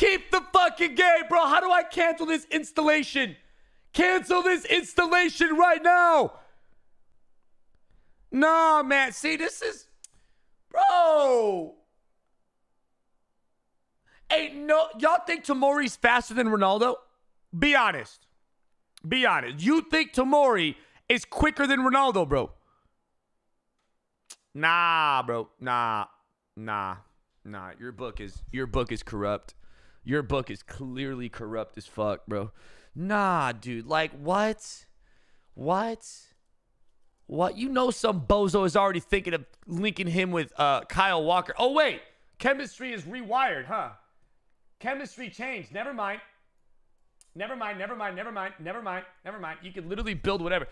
Keep the fucking game, bro. How do I cancel this installation? Cancel this installation right now. Nah, man. See, this is. Bro. Ain't no. Y'all think Tomori's faster than Ronaldo? Be honest. Be honest. You think Tomori is quicker than Ronaldo, bro? Nah, bro. Nah. Nah. Nah. Your book is your book is corrupt. Your book is clearly corrupt as fuck, bro. Nah, dude. Like what? What? What? You know some bozo is already thinking of linking him with uh Kyle Walker. Oh wait. Chemistry is rewired, huh? Chemistry changed. Never mind. Never mind, never mind, never mind, never mind, never mind. You can literally build whatever.